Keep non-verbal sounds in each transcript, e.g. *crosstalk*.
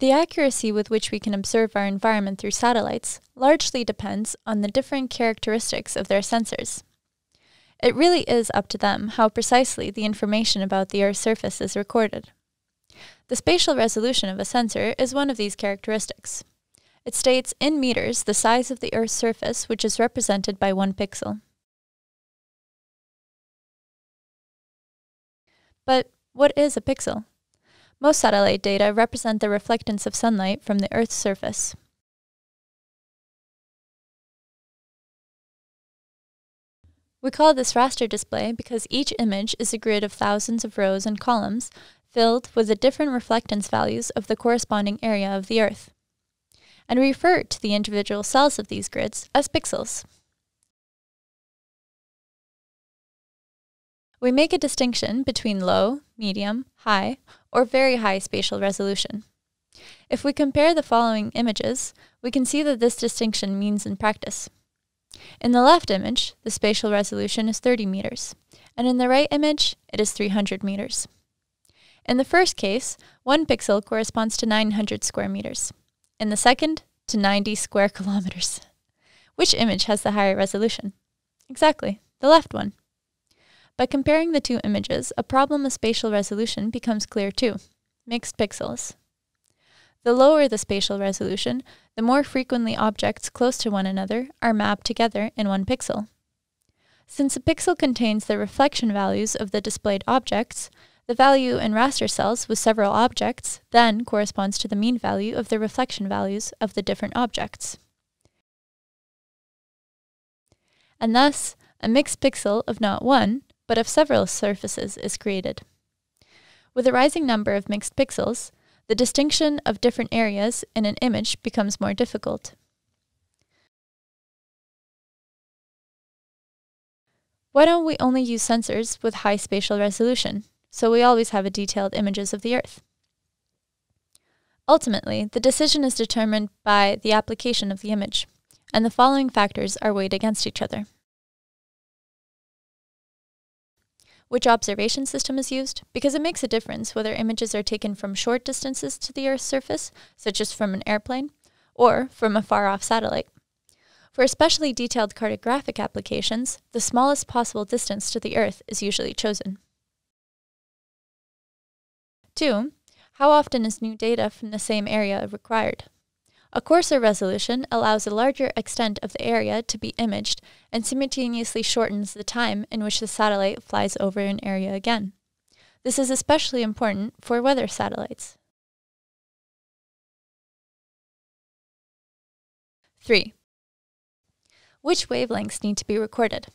The accuracy with which we can observe our environment through satellites largely depends on the different characteristics of their sensors. It really is up to them how precisely the information about the Earth's surface is recorded. The spatial resolution of a sensor is one of these characteristics. It states in meters the size of the Earth's surface, which is represented by one pixel. But what is a pixel? Most satellite data represent the reflectance of sunlight from the Earth's surface. We call this raster display because each image is a grid of thousands of rows and columns filled with the different reflectance values of the corresponding area of the Earth. And we refer to the individual cells of these grids as pixels. We make a distinction between low, medium, high, or very high spatial resolution. If we compare the following images, we can see that this distinction means in practice. In the left image, the spatial resolution is 30 meters, and in the right image, it is 300 meters. In the first case, one pixel corresponds to 900 square meters. In the second, to 90 square *laughs* kilometers. Which image has the higher resolution? Exactly, the left one. By comparing the two images, a problem of spatial resolution becomes clear too mixed pixels. The lower the spatial resolution, the more frequently objects close to one another are mapped together in one pixel. Since a pixel contains the reflection values of the displayed objects, the value in raster cells with several objects then corresponds to the mean value of the reflection values of the different objects. And thus, a mixed pixel of not one, but of several surfaces is created. With a rising number of mixed pixels, the distinction of different areas in an image becomes more difficult. Why don't we only use sensors with high spatial resolution, so we always have detailed images of the Earth? Ultimately, the decision is determined by the application of the image, and the following factors are weighed against each other. Which observation system is used, because it makes a difference whether images are taken from short distances to the Earth's surface, such as from an airplane, or from a far off satellite. For especially detailed cartographic applications, the smallest possible distance to the Earth is usually chosen. 2. How often is new data from the same area required? A coarser resolution allows a larger extent of the area to be imaged and simultaneously shortens the time in which the satellite flies over an area again. This is especially important for weather satellites. 3. Which wavelengths need to be recorded?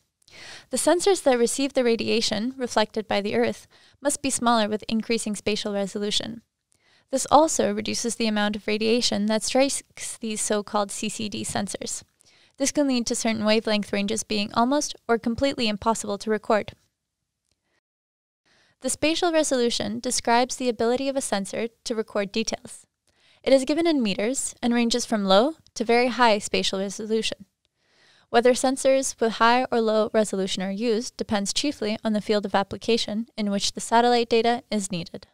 The sensors that receive the radiation reflected by the Earth must be smaller with increasing spatial resolution. This also reduces the amount of radiation that strikes these so-called CCD sensors. This can lead to certain wavelength ranges being almost or completely impossible to record. The spatial resolution describes the ability of a sensor to record details. It is given in meters and ranges from low to very high spatial resolution. Whether sensors with high or low resolution are used depends chiefly on the field of application in which the satellite data is needed.